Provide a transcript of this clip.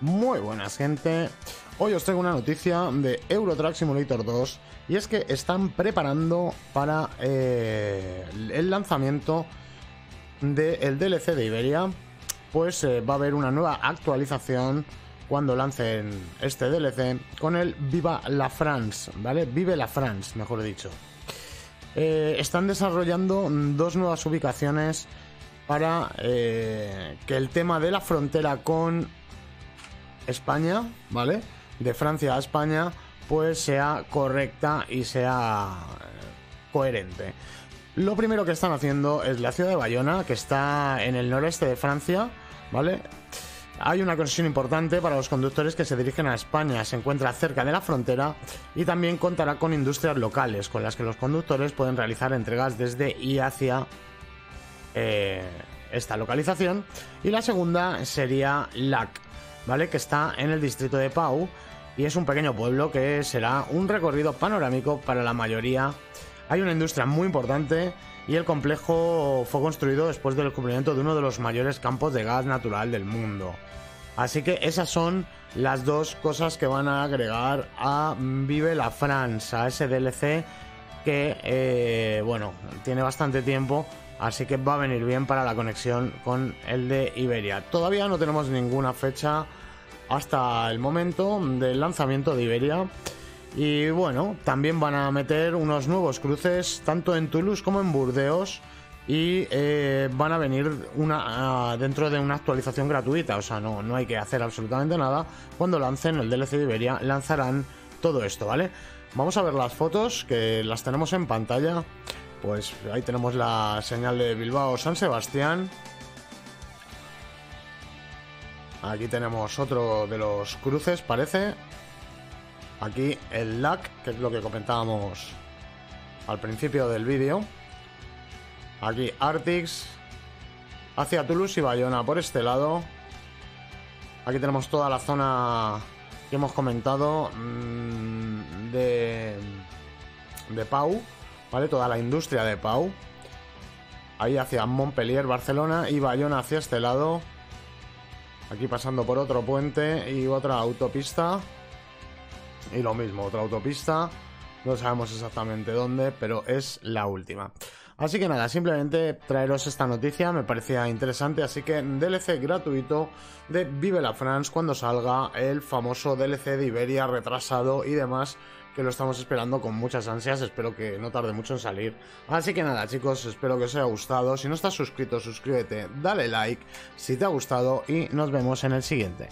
Muy buenas gente, hoy os traigo una noticia de Euro Truck Simulator 2 y es que están preparando para eh, el lanzamiento del DLC de Iberia, pues eh, va a haber una nueva actualización cuando lancen este DLC con el Viva la France, ¿vale? Vive la France, mejor dicho. Eh, están desarrollando dos nuevas ubicaciones para que el tema de la frontera con España, ¿vale? De Francia a España, pues sea correcta y sea eh, coherente. Lo primero que están haciendo es la ciudad de Bayona, que está en el noreste de Francia, ¿vale? Hay una conexión importante para los conductores que se dirigen a España, se encuentra cerca de la frontera y también contará con industrias locales con las que los conductores pueden realizar entregas desde y hacia eh, esta localización. Y la segunda sería LAC, Que está en el distrito de Pau y es un pequeño pueblo que será un recorrido panorámico para la mayoría. Hay una industria muy importante y el complejo fue construido después del descubrimiento de uno de los mayores campos de gas natural del mundo. Así que esas son las dos cosas que van a agregar a Vive la France, a ese DLC que, eh, bueno, tiene bastante tiempo Así que va a venir bien para la conexión con el de Iberia. Todavía no tenemos ninguna fecha hasta el momento del lanzamiento de Iberia. Y bueno, también van a meter unos nuevos cruces tanto en Toulouse como en Burdeos. Y eh, van a venir una, dentro de una actualización gratuita. O sea, no, no hay que hacer absolutamente nada. Cuando lancen el DLC de Iberia, lanzarán todo esto, ¿vale? Vamos a ver las fotos que las tenemos en pantalla. Pues ahí tenemos la señal de Bilbao San Sebastián. Aquí tenemos otro de los cruces, parece. Aquí el LAC, que es lo que comentábamos al principio del vídeo. Aquí Artix. Hacia Toulouse y Bayona por este lado. Aquí tenemos toda la zona que hemos comentado mm, de, de Pau. ¿vale? Toda la industria de Pau. Ahí hacia Montpellier, Barcelona y Bayona hacia este lado. Aquí pasando por otro puente y otra autopista. Y lo mismo, otra autopista. No sabemos exactamente dónde, pero es la última. Así que nada, simplemente traeros esta noticia, me parecía interesante, así que DLC gratuito de Vive la France cuando salga el famoso DLC de Iberia retrasado y demás, que lo estamos esperando con muchas ansias, espero que no tarde mucho en salir. Así que nada chicos, espero que os haya gustado, si no estás suscrito suscríbete, dale like si te ha gustado y nos vemos en el siguiente.